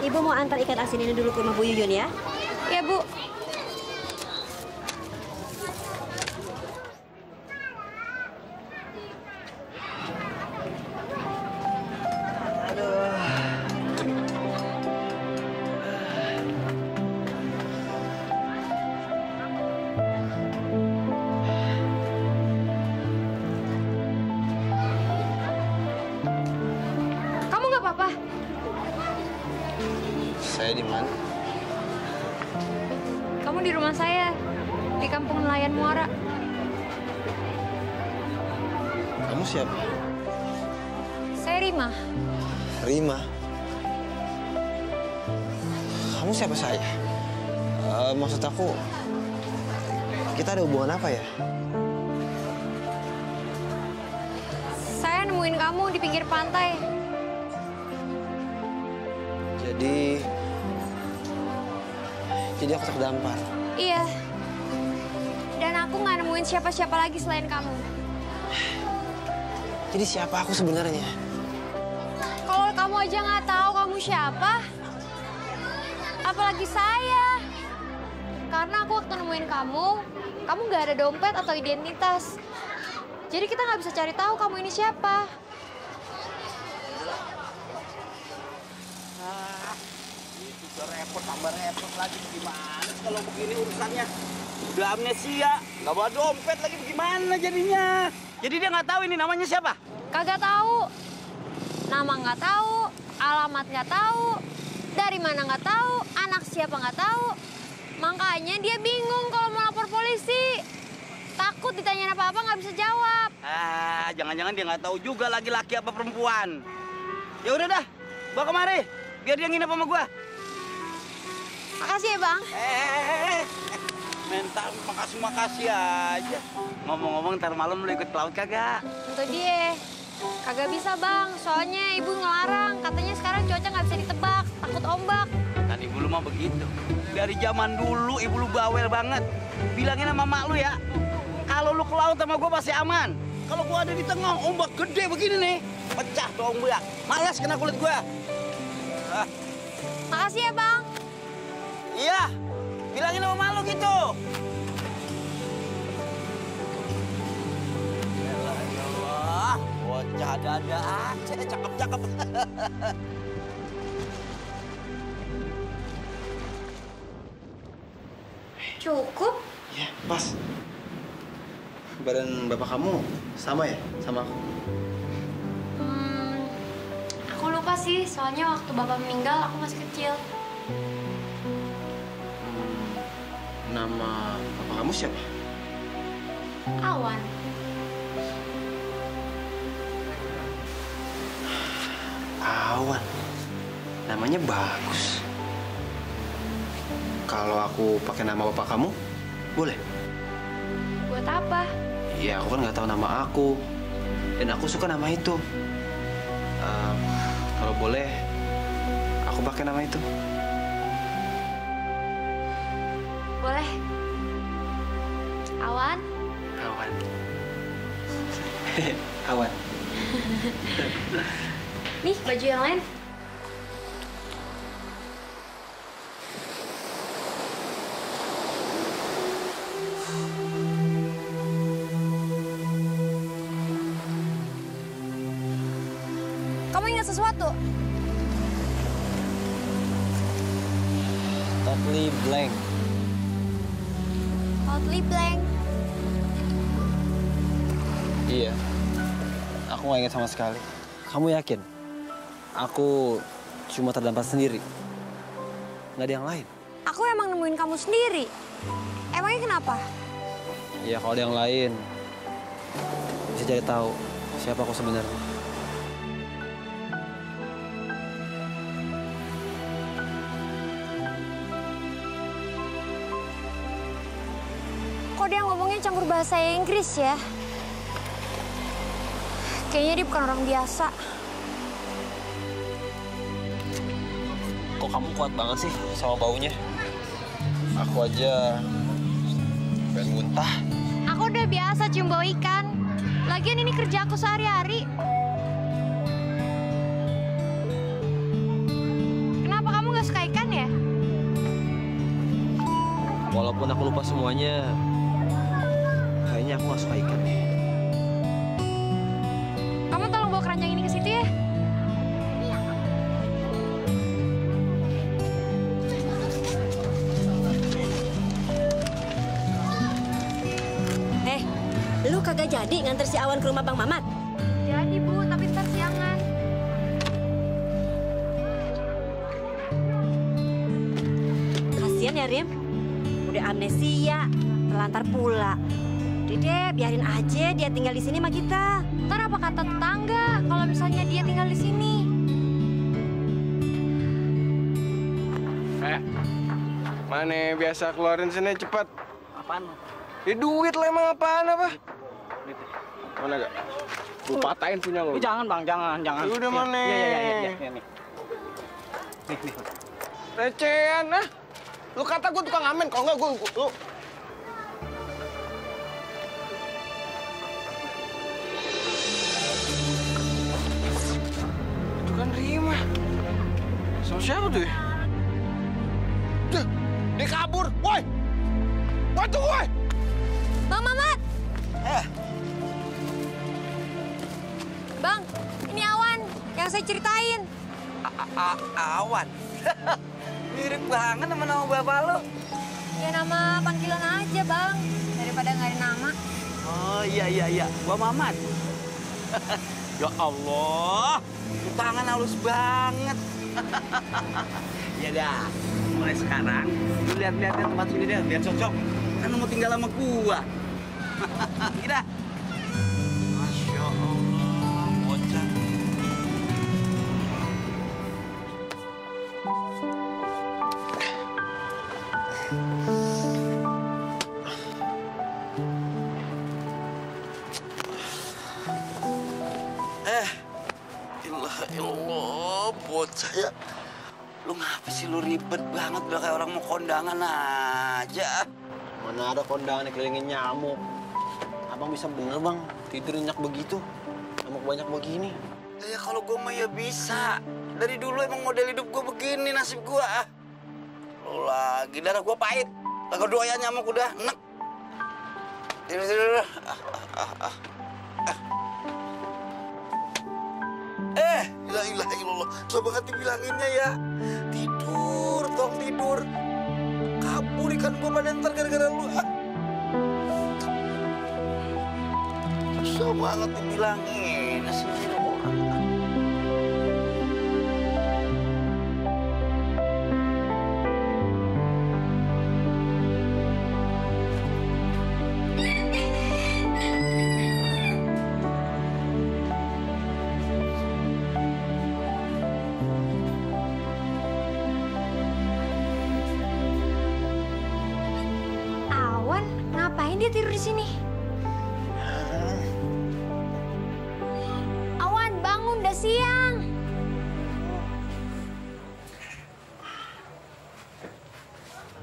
Ibu mau antar ikan asin ini dulu ke rumah Bu Yuyun ya. Iya, Bu. Saya di mana? Kamu di rumah saya, di kampung nelayan Muara. Kamu siapa? Saya Rima. Rima. Kamu siapa saya? Eh, maksud aku, kita ada hubungan apa ya? Saya nemuin kamu di pinggir pantai. Jadi, jadi aku terdampar. Iya. Dan aku nggak nemuin siapa-siapa lagi selain kamu. Jadi siapa aku sebenarnya? Kalau kamu aja nggak tahu kamu siapa, apalagi saya. Karena aku waktu nemuin kamu, kamu nggak ada dompet atau identitas. Jadi kita nggak bisa cari tahu kamu ini siapa. Itu udah repot, tambah repot lagi. Gimana kalau begini urusannya? Udah amnesia, nggak bawa dompet lagi bagaimana jadinya? Jadi dia nggak tahu ini namanya siapa? Kagak tahu. Nama nggak tahu, alamat nggak tahu, dari mana nggak tahu, anak siapa nggak tahu. Makanya dia bingung kalau mau lapor polisi. Takut ditanya apa-apa nggak bisa jawab. Ah, jangan-jangan dia nggak tahu juga laki-laki apa perempuan. Ya udah dah, bawa kemari, biar dia nginep sama gua. Makasih ya bang. Eh, mental makasih makasih aja. Ngomong-ngomong ntar malam lu ikut ke laut kagak? Untuk dia. Kagak bisa bang, soalnya ibu ngelarang. Katanya sekarang cuaca nggak bisa ditebak, takut ombak. Kan ibu lu mah begitu. Dari zaman dulu ibu lu bawel banget. Bilangin sama mak lu ya, kalau lu ke laut sama gua pasti aman. Kalau gua ada di tengah ombak gede begini nih, pecah tuh ombak. Malas kena kulit gua. Ah, Makasih ya bang. Iya, bilangin sama mak lu gitu. Bocah dada aja, cakep-cakep. Cukup. Ya, pas. Badan bapak kamu sama ya sama aku? Hmm, aku lupa sih, soalnya waktu bapak meninggal aku masih kecil. Nama bapak kamu siapa? Awan. Awan. Namanya bagus. Kalau aku pakai nama bapak kamu, boleh? Buat apa? Ya, aku kan nggak tahu nama aku. Dan aku suka nama itu. Ehm, kalau boleh, aku pakai nama itu. Boleh. Awan, Awan. Awan. nih baju yang lain. Kamu ingat sesuatu? Totally blank. Totally blank. Iya. Aku nggak ingat sama sekali. Kamu yakin? Aku cuma terdampar sendiri. Nggak ada yang lain. Aku emang nemuin kamu sendiri. Emangnya kenapa? Ya kalau ada yang lain, bisa jadi tahu siapa aku sebenarnya. dia ngomongnya campur bahasa Inggris ya. Kayaknya dia bukan orang biasa. Kok kamu kuat banget sih sama baunya? Aku aja pengen muntah. Aku udah biasa cium bau ikan. Lagian ini kerja aku sehari-hari. Kenapa kamu gak suka ikan ya? Walaupun aku lupa semuanya, aku gak suka ikan. Kamu tolong bawa keranjang ini ke situ ya. Eh, lu kagak jadi nganter si Awan ke rumah Bang Mamat? Jadi bu, tapi ntar siangan. Kasian ya, Rim. Udah amnesia, telantar pula. Udah deh, biarin aja dia tinggal di sini sama kita. Ntar apa kata tetangga kalau misalnya dia tinggal di sini? Eh, mana biasa keluarin sini cepat. Apaan? Ya duit lah emang apaan apa? Mana gak? Lu patahin punya lu. Eh, jangan bang, jangan, jangan. Ya udah, mana? Iya, iya, iya, iya, iya, nih. Nih, nih. Recehan ah. Lu kata gua tukang ngamen, kalau enggak gua, gua lu. Rima. Sama siapa tuh ya? Duh, dia kabur. Woi! Woi, tunggu, woi! Bang Mamat! Eh, Bang, ini Awan yang saya ceritain. A- A- Awan. Mirip banget sama nama bapak lo. Ya nama panggilan aja bang, daripada nggak ada nama. Oh iya iya iya, gua Mamat. ya Allah, tangan halus banget. ya dah, mulai sekarang lu lihat-lihat tempat sini deh, biar cocok. Kan mau tinggal sama gua. Gila. Ribet banget udah kayak orang mau kondangan aja. Mana ada kondangan dikelilingin nyamuk. Abang bisa bener bang, tidur nyenyak begitu. Nyamuk banyak begini. Ya kalau gue mah ya bisa. Dari dulu emang model hidup gue begini nasib gue. Lu lagi darah gue pahit. Kagak doyan nyamuk udah enek. Tidur tidur. Ah, ah, ah, ah. Eh, ilah ilah ilallah. Coba banget dibilanginnya ya. Tidur, tolong tidur. Kabur ikan gue pada ntar gara-gara lu. Ah. Susah banget dibilangin. Nasib orang. Dia tidur di sini? Awan, bangun, udah siang.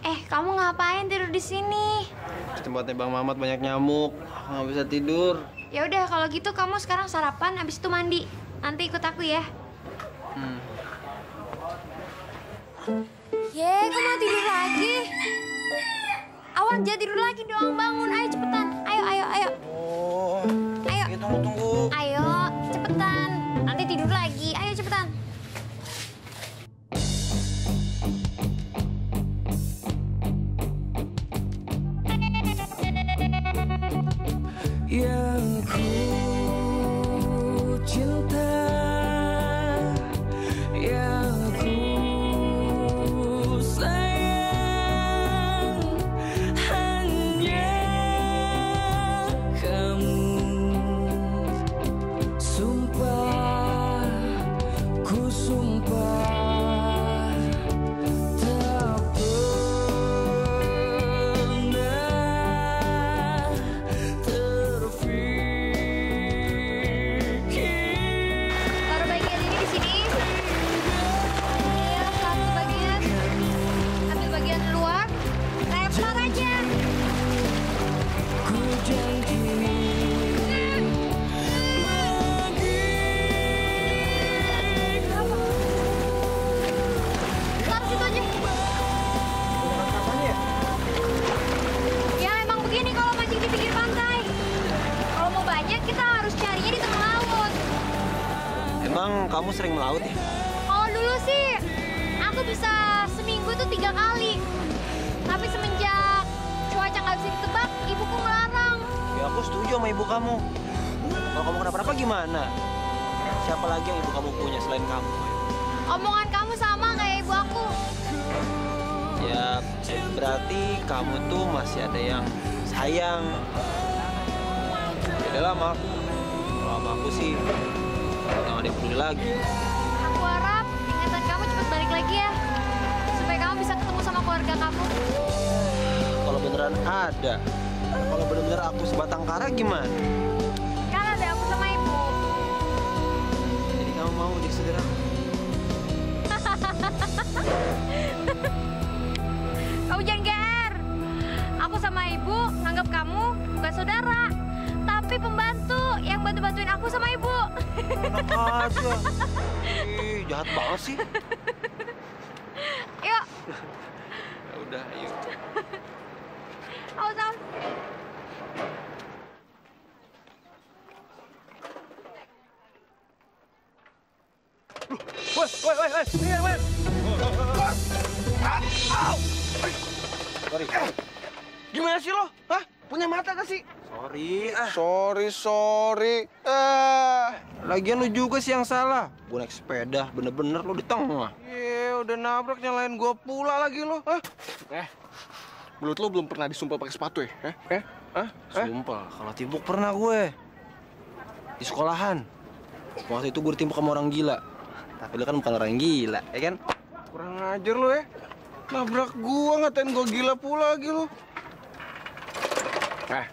Eh, kamu ngapain tidur di sini? Di tempatnya Bang Mamat banyak nyamuk. Nggak bisa tidur. Ya udah, kalau gitu kamu sekarang sarapan, habis itu mandi. Nanti ikut aku ya. Hmm. Awan, jangan tidur lagi dong. Bangun, ayo cepetan. Ayo, ayo, ayo. Oh, Ayo. ya tunggu tunggu. Ayo, kamu sering melaut ya? Kalau dulu sih, aku bisa seminggu tuh tiga kali. Tapi semenjak cuaca nggak bisa ditebak, ibuku ngelarang. Ya aku setuju sama ibu kamu. Kalau kamu kenapa-napa gimana? Siapa lagi yang ibu kamu punya selain kamu? Omongan kamu sama kayak ibu aku. Ya berarti kamu tuh masih ada yang sayang. Ya udah lama. Kalau sama aku sih jangan ada yang peduli lagi. Aku harap ingatan kamu cepat balik lagi ya. Supaya kamu bisa ketemu sama keluarga kamu. Kalau beneran ada, kalau bener-bener aku sebatang kara gimana? Kan ada aku sama ibu. Jadi kamu mau jadi saudara aku? Aja. Ih, jahat banget sih. Yuk, Ya udah, ayo. awas awas. Woi, woi, woi, woi, minggir, woi. Sorry. Gimana sih lo? Hah? Punya mata gak sih? Sorry. Ah, Sorry, sorry. Eh, lagian lu juga sih yang salah. Gue naik sepeda, bener-bener lu di tengah. Iya, udah nabrak nyalain gua pula lagi lo. Hah? Eh, mulut lo belum pernah disumpel pakai sepatu ya? Eh, eh, Hah? Eh? Sumpah, kalau timpuk pernah gue. Di sekolahan. Waktu itu gue ditimpuk sama orang gila. Tapi lu kan bukan orang gila, ya kan? Kurang ajar lo ya. Nabrak gua ngatain gua gila pula lagi lo. Eh.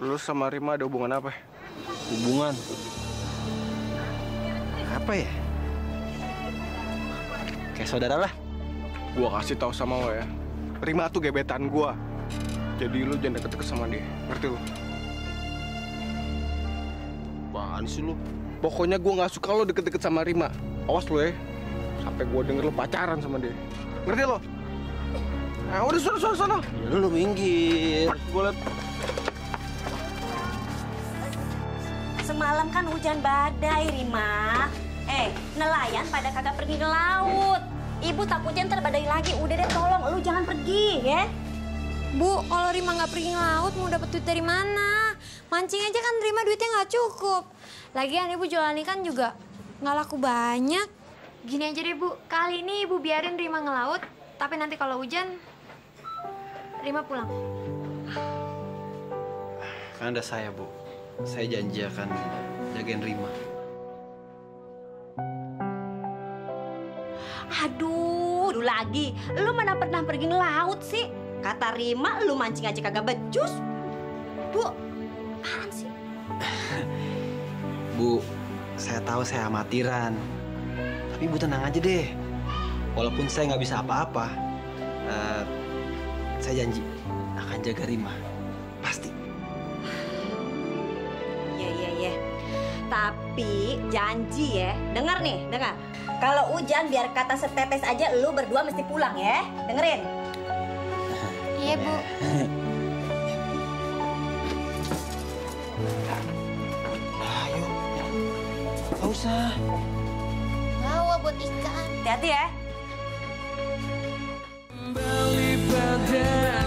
Lu sama Rima ada hubungan apa? Hubungan. Apa ya? Kayak saudara lah. Gua kasih tahu sama lo ya. Rima tuh gebetan gua. Jadi lu jangan deket-deket sama dia. Ngerti lu? Apaan sih lu? Pokoknya gua nggak suka lo deket-deket sama Rima. Awas lo ya. Sampai gua denger lo pacaran sama dia. Ngerti lo? Nah, udah sono sono sono. Ya lu minggir. Gua liat Semalam kan hujan badai, Rima. Eh, nelayan pada kagak pergi ke laut. Ibu takutnya ntar badai lagi. Udah deh, tolong lu jangan pergi, ya. Bu, kalau Rima nggak pergi ngelaut mau dapet duit dari mana? Mancing aja kan Rima duitnya nggak cukup. Lagian ibu jualan ikan juga nggak laku banyak. Gini aja deh bu, kali ini ibu biarin Rima ngelaut, tapi nanti kalau hujan, Rima pulang. Kan ada saya, Bu. Saya janji akan jagain Rima. Aduh, lu lagi. Lu mana pernah pergi ngelaut sih? Kata Rima, lu mancing aja kagak becus. Bu, apaan sih? Bu, saya tahu saya amatiran. Tapi Bu tenang aja deh. Walaupun saya nggak bisa apa-apa, eh, saya janji akan jaga Rima. Tapi janji ya, dengar nih, dengar. Kalau hujan biar kata setetes aja lu berdua mesti pulang ya. Dengerin. Iya, Bu. Ayo. Gak usah. Bawa buat ikan. Hati-hati ya. Kembali pada